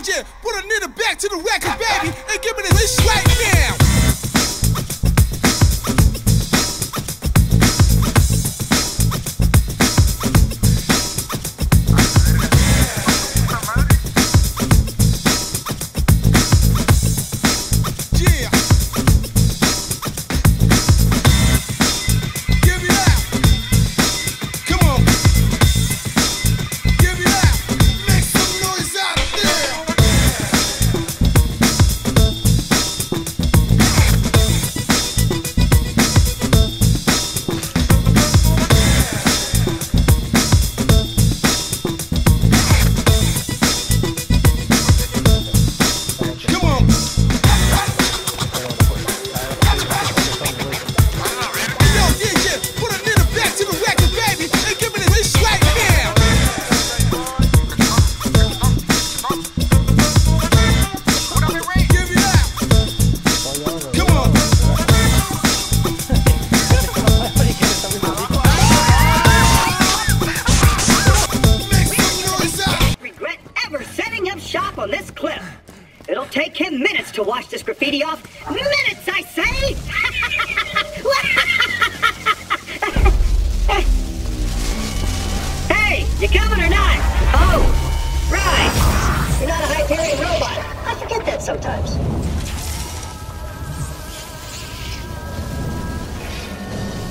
Put a nigga back to the record, baby, and give me this right now. To wash this graffiti off. Minutes, I say! hey, you coming or not? Oh, right. You're not a Hyperion robot. I forget that sometimes.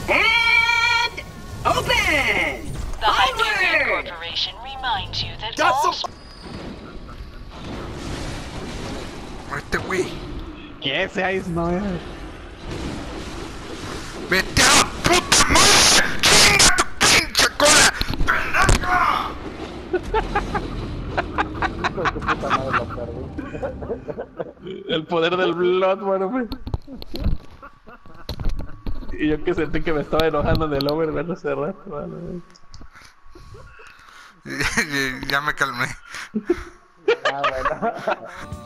And open! The Hyperion Onward! Corporation reminds you that Got all ¿Qué ese Ice no es? ¡Vete a la puta madre! ¡Chinga tu pinche cola! ¡Pendejo! El poder del Blood, bueno, pues. Y yo que sentí que me estaba enojando en el Overwatch hace rato, vale. ya me calmé. Ah, bueno.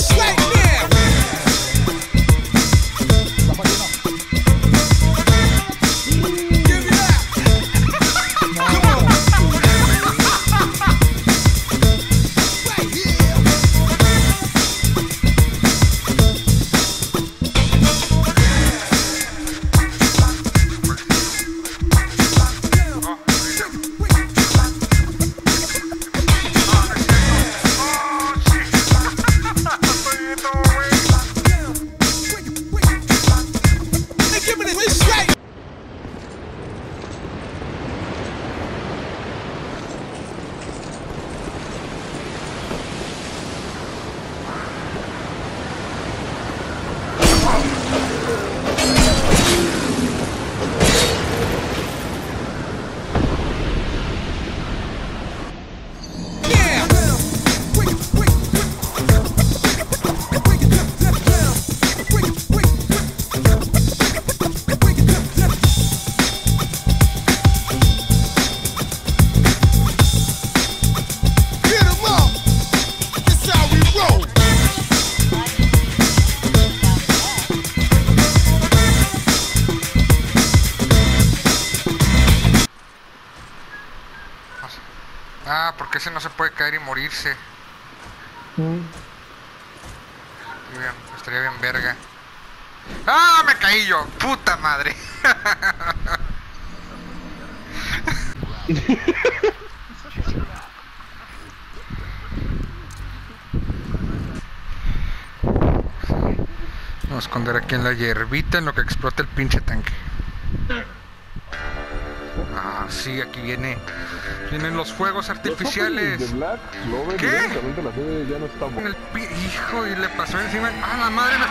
It's like Porque ese no se puede caer y morirse. Mm. Estaría bien, estaría bien verga. ¡Ah! Me caí yo. ¡Puta madre! Vamos a esconder aquí en la hierbita en lo que explota el pinche tanque sí, aquí viene. Vienen los fuegos artificiales. ¿Qué? Directamente la serie hijo y le pasó encima. ¡Ah, la madre me